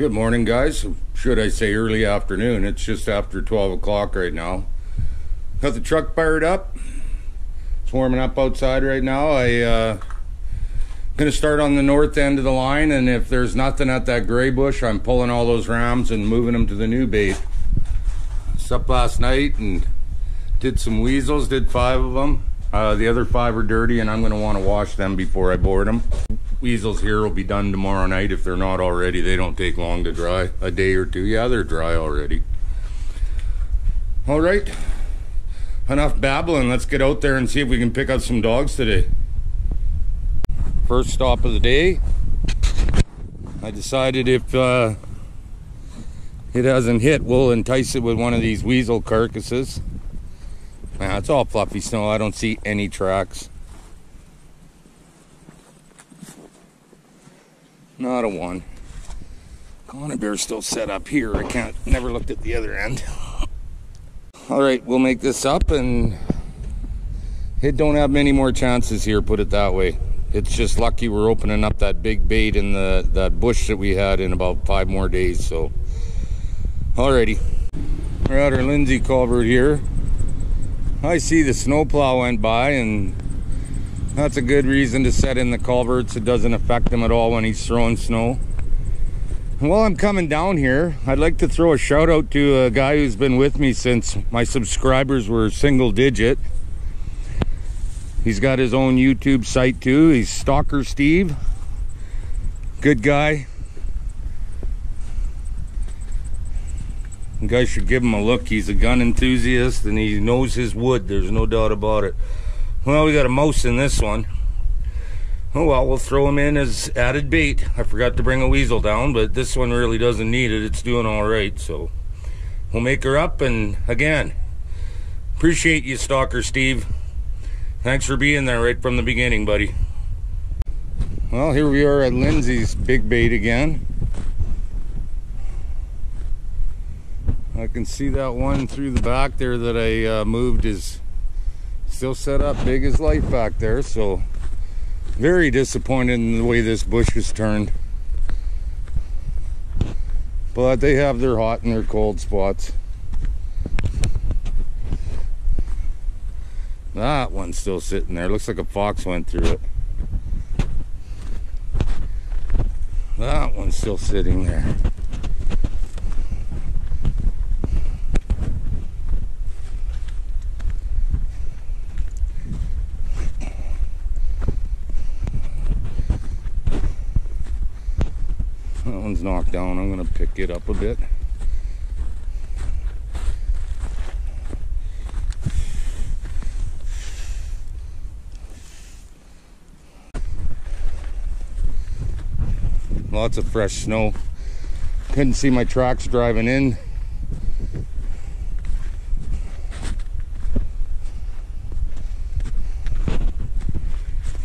Good morning, guys. Should I say early afternoon? It's just after 12 o'clock right now. Got the truck fired up. It's warming up outside right now. I uh, gonna start on the north end of the line, and if there's nothing at that gray bush, I'm pulling all those rams and moving them to the new bait. Slept last night and did some weasels. Did five of them. Uh, the other five are dirty, and I'm gonna want to wash them before I board them weasels here will be done tomorrow night if they're not already. They don't take long to dry, a day or two. Yeah, they're dry already. All right, enough babbling. Let's get out there and see if we can pick up some dogs today. First stop of the day. I decided if uh, it hasn't hit, we'll entice it with one of these weasel carcasses. Man, it's all fluffy snow. I don't see any tracks. Not a one. Conibear's still set up here. I can't, never looked at the other end. All right, we'll make this up and it don't have many more chances here, put it that way. It's just lucky we're opening up that big bait in the that bush that we had in about five more days, so. Alrighty, we're at our Lindsay culvert here. I see the snowplow went by and that's a good reason to set in the culverts. It doesn't affect him at all when he's throwing snow. While I'm coming down here, I'd like to throw a shout out to a guy who's been with me since my subscribers were single digit. He's got his own YouTube site too. He's Stalker Steve. Good guy. You guys should give him a look. He's a gun enthusiast and he knows his wood. There's no doubt about it. Well, we got a mouse in this one. Oh well, we'll throw him in as added bait. I forgot to bring a weasel down, but this one really doesn't need it. It's doing all right, so we'll make her up. And again, appreciate you, Stalker Steve. Thanks for being there right from the beginning, buddy. Well, here we are at Lindsay's big bait again. I can see that one through the back there that I uh, moved is still set up big as life back there so very disappointed in the way this bush is turned. But they have their hot and their cold spots. That one's still sitting there. Looks like a fox went through it. That one's still sitting there one's knocked down. I'm going to pick it up a bit. Lots of fresh snow. Couldn't see my tracks driving in.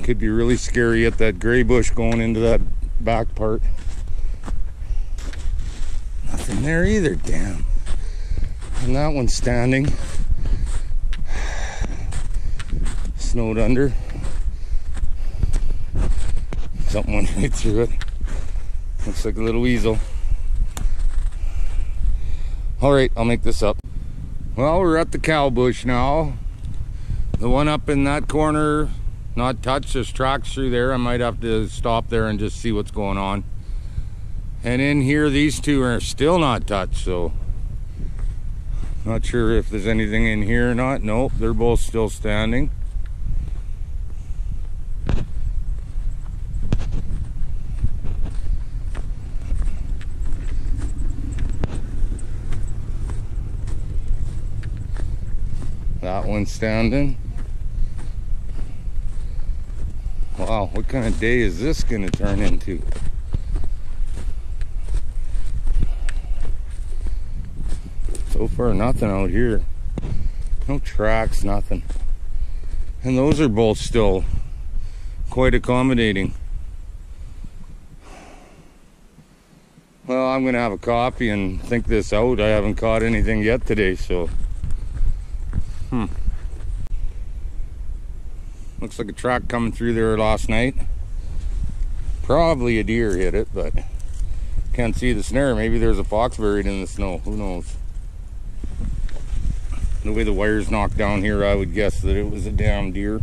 Could be really scary at that gray bush going into that back part there either, damn. And that one's standing. Snowed under. Something went right through it. Looks like a little weasel. All right, I'll make this up. Well, we're at the cow bush now. The one up in that corner, not touched. There's tracks through there. I might have to stop there and just see what's going on. And in here, these two are still not touched, so not sure if there's anything in here or not. Nope, they're both still standing. That one's standing. Wow, what kind of day is this going to turn into? So far, nothing out here. No tracks, nothing. And those are both still quite accommodating. Well, I'm going to have a coffee and think this out. I haven't caught anything yet today, so. Hmm. Looks like a track coming through there last night. Probably a deer hit it, but Can't see the snare. Maybe there's a fox buried in the snow. Who knows? The way the wire's knocked down here, I would guess that it was a damn deer.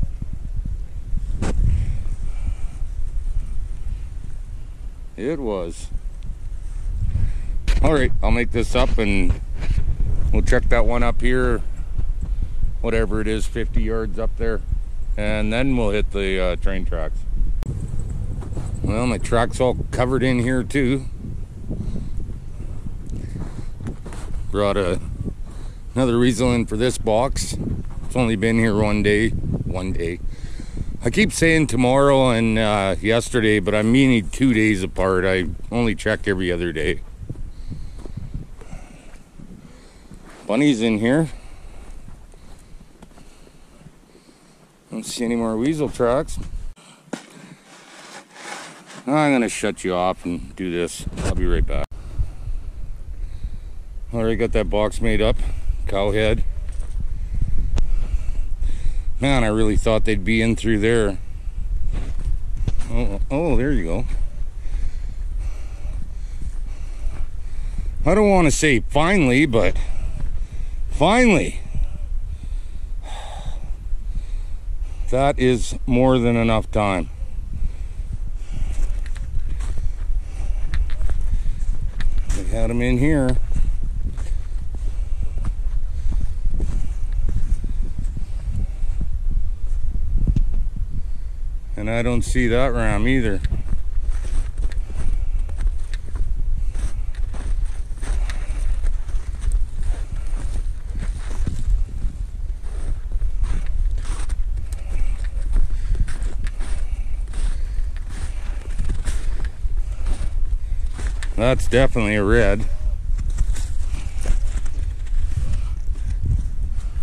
It was. All right, I'll make this up and we'll check that one up here. Whatever it is, 50 yards up there. And then we'll hit the uh, train tracks. Well, my track's all covered in here too. Brought a another weasel in for this box. It's only been here one day. One day. I keep saying tomorrow and uh, yesterday, but I'm meaning two days apart. I only check every other day. Bunny's in here. Don't see any more weasel tracks. I'm gonna shut you off and do this. I'll be right back. Already got that box made up. Cow head. Man, I really thought they'd be in through there. Oh, oh, there you go. I don't want to say finally, but finally. That is more than enough time. They had them in here. And I don't see that ram either. That's definitely a red.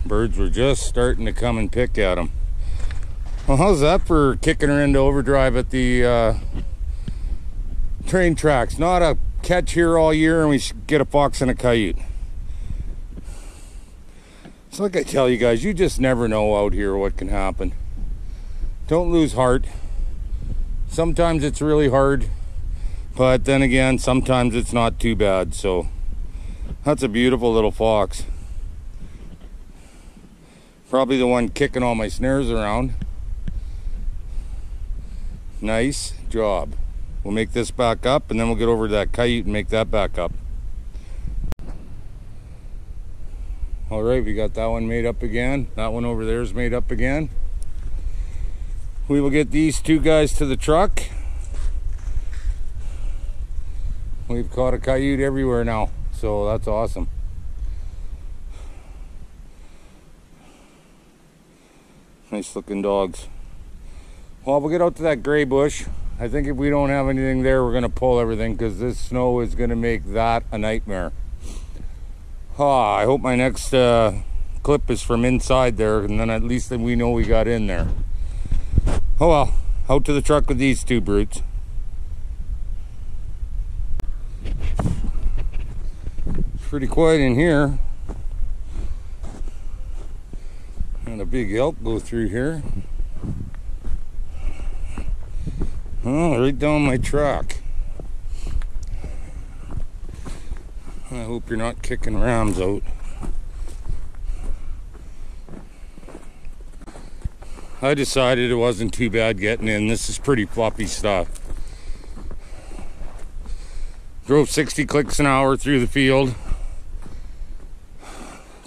Birds were just starting to come and pick at them. Well, how's that for kicking her into overdrive at the uh, train tracks? Not a catch here all year and we get a fox and a coyote. So like I tell you guys, you just never know out here what can happen. Don't lose heart. Sometimes it's really hard, but then again, sometimes it's not too bad. So that's a beautiful little fox. Probably the one kicking all my snares around. Nice job. We'll make this back up and then we'll get over to that coyote and make that back up. All right, we got that one made up again. That one over there is made up again. We will get these two guys to the truck. We've caught a coyote everywhere now, so that's awesome. Nice looking dogs. Well, we'll get out to that gray bush. I think if we don't have anything there, we're going to pull everything because this snow is going to make that a nightmare. Oh, I hope my next uh, clip is from inside there, and then at least then we know we got in there. Oh well, out to the truck with these two brutes. It's pretty quiet in here. And a big elk go through here. Oh, right down my truck. I hope you're not kicking rams out. I decided it wasn't too bad getting in. This is pretty floppy stuff. Drove 60 clicks an hour through the field.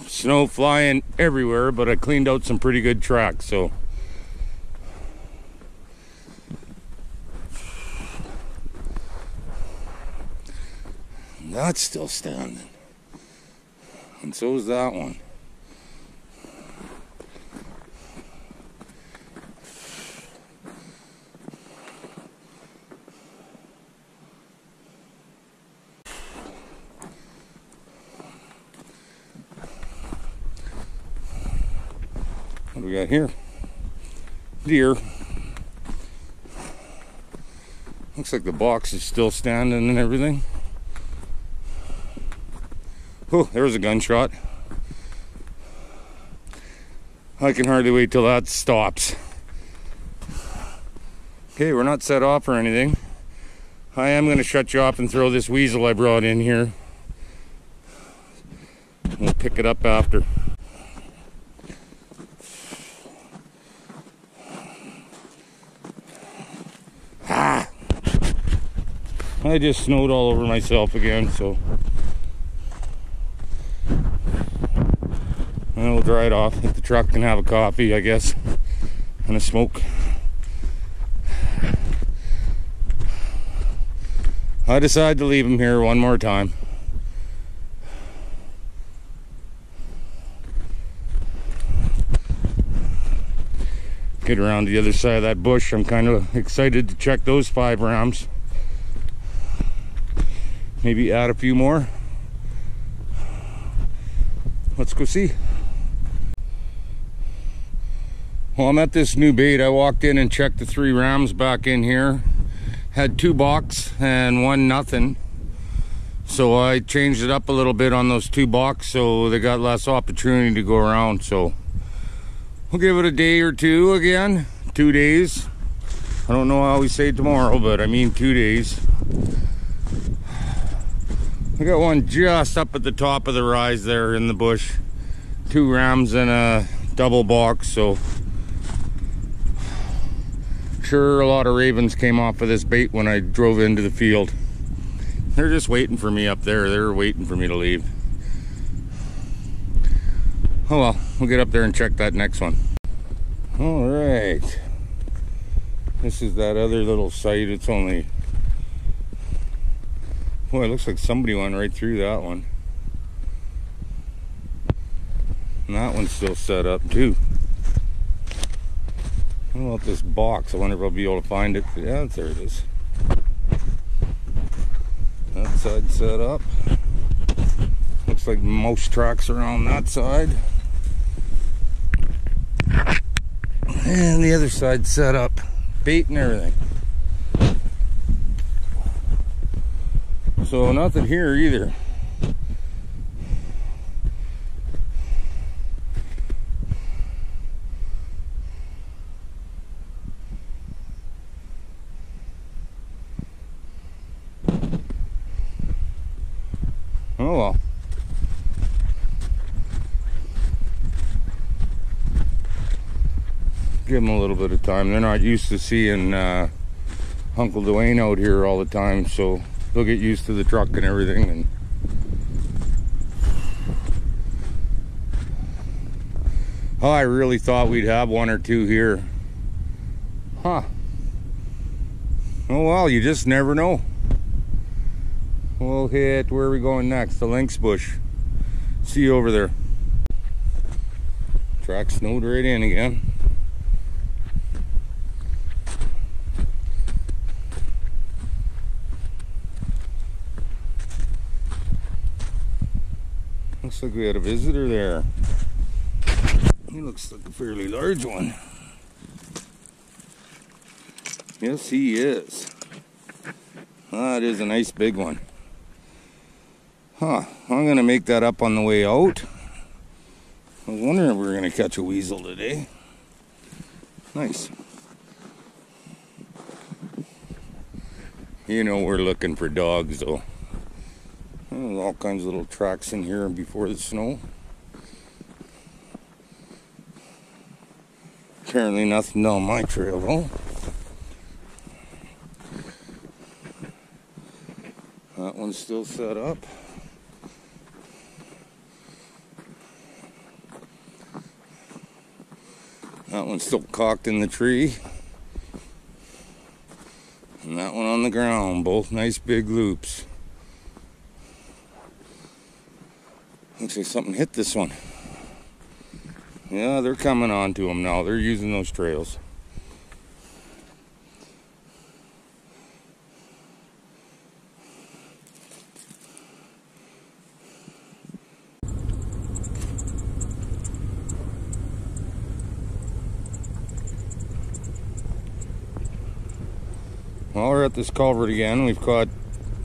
Snow flying everywhere, but I cleaned out some pretty good tracks, so That's still standing. And so is that one. What do we got here? Deer. Looks like the box is still standing and everything. Oh, there was a gunshot. I can hardly wait till that stops. Okay, we're not set off or anything. I am going to shut you off and throw this weasel I brought in here. We'll pick it up after. Ah! I just snowed all over myself again, so and we'll dry it off, hit the truck and have a coffee, I guess, and a smoke. I decide to leave him here one more time. Get around the other side of that bush. I'm kind of excited to check those five rams. Maybe add a few more. Let's go see. Well, I'm at this new bait. I walked in and checked the three rams back in here. Had two box and one nothing. So I changed it up a little bit on those two box so they got less opportunity to go around. So we'll give it a day or two again. Two days. I don't know how we say tomorrow, but I mean two days. I got one just up at the top of the rise there in the bush. Two rams and a double box, so sure a lot of ravens came off of this bait when I drove into the field. They're just waiting for me up there. They're waiting for me to leave. Oh well, we'll get up there and check that next one. All right. This is that other little site. It's only, boy, it looks like somebody went right through that one. And that one's still set up too. Know if this box, I wonder if I'll be able to find it. Yeah, there it is. That side set up. Looks like most tracks are on that side. And the other side set up. Bait and everything. So nothing here either. Oh well. Give them a little bit of time. They're not used to seeing uh, Uncle Dwayne out here all the time, so they'll get used to the truck and everything. And oh, I really thought we'd have one or two here. Huh. Oh well, you just never know. We'll hit, where are we going next? The lynx bush. See you over there. Track snowed right in again. Looks like we had a visitor there. He looks like a fairly large one. Yes, he is. Ah, that is a nice big one. Huh, I'm gonna make that up on the way out. I was wondering if we were gonna catch a weasel today. Nice. You know we're looking for dogs though. All kinds of little tracks in here before the snow. Apparently nothing down my trail though. That one's still set up. That one's still cocked in the tree. And that one on the ground, both nice big loops. Like something hit this one. Yeah, they're coming on to them now. They're using those trails. Well, we're at this culvert again. We've caught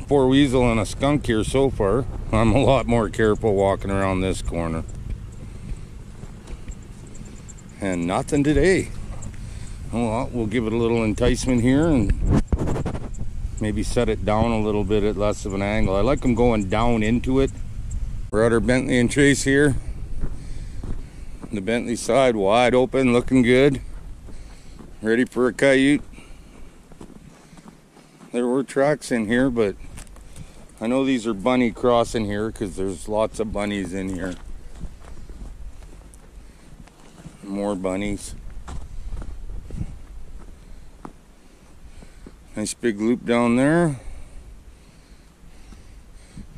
four weasel and a skunk here so far. I'm a lot more careful walking around this corner. And nothing today. Well, we'll give it a little enticement here and maybe set it down a little bit at less of an angle. I like them going down into it. Our Bentley and Chase here. The Bentley side wide open, looking good. Ready for a coyote. There were tracks in here, but I know these are bunny crossing here because there's lots of bunnies in here. More bunnies. Nice big loop down there.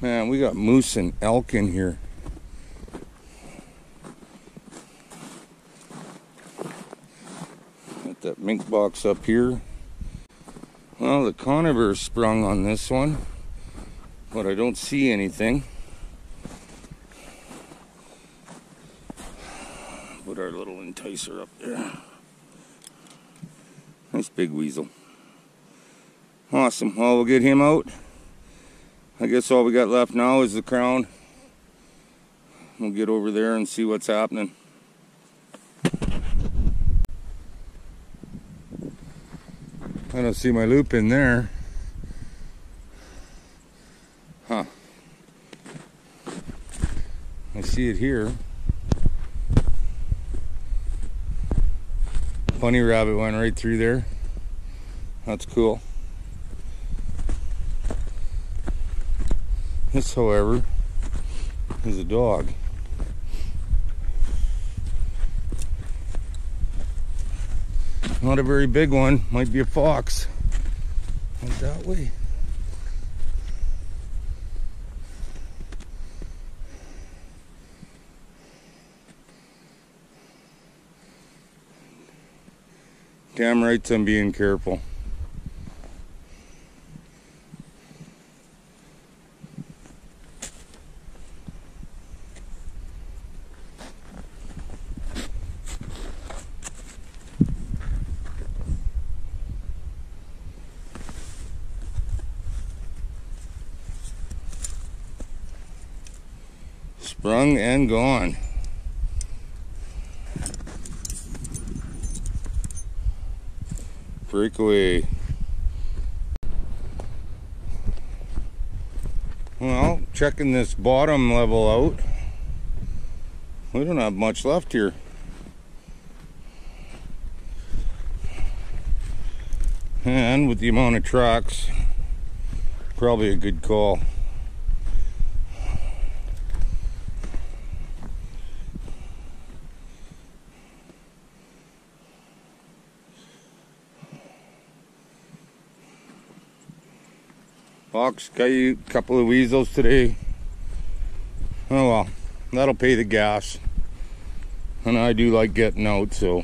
Man, we got moose and elk in here. Got that mink box up here. Well, the Conibear sprung on this one, but I don't see anything. Put our little enticer up there. Nice big weasel. Awesome. Well, we'll get him out. I guess all we got left now is the crown. We'll get over there and see what's happening. I don't see my loop in there. Huh. I see it here. Bunny rabbit went right through there. That's cool. This, however, is a dog. Not a very big one, might be a fox. Went that way. Damn right I'm being careful. Sprung and gone. Breakaway. Well, checking this bottom level out. We don't have much left here. And with the amount of trucks, probably a good call. Fox, a couple of weasels today. Oh well, that'll pay the gas. And I do like getting out, so.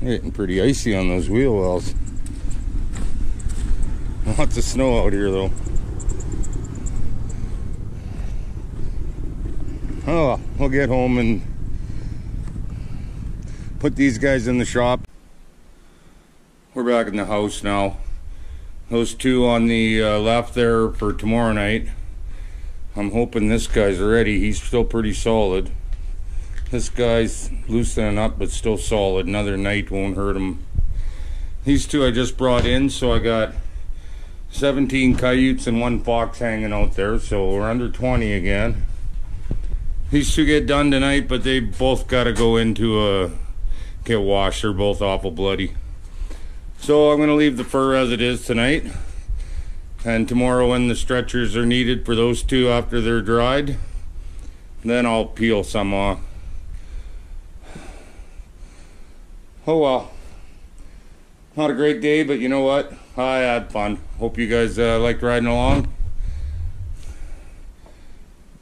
Getting pretty icy on those wheel wells. Lots of snow out here though. Oh, we'll get home and put these guys in the shop. We're back in the house now. Those two on the uh, left there for tomorrow night. I'm hoping this guy's ready. He's still pretty solid. This guy's loosening up, but still solid. Another night won't hurt him. These two I just brought in, so I got 17 coyotes and one fox hanging out there, so we're under 20 again. These two get done tonight, but they both got to go into a get washed. They're both awful bloody. So I'm going to leave the fur as it is tonight. And tomorrow when the stretchers are needed for those two after they're dried, then I'll peel some off. Oh well. Not a great day, but you know what? I had fun. Hope you guys uh, liked riding along.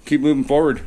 Keep moving forward.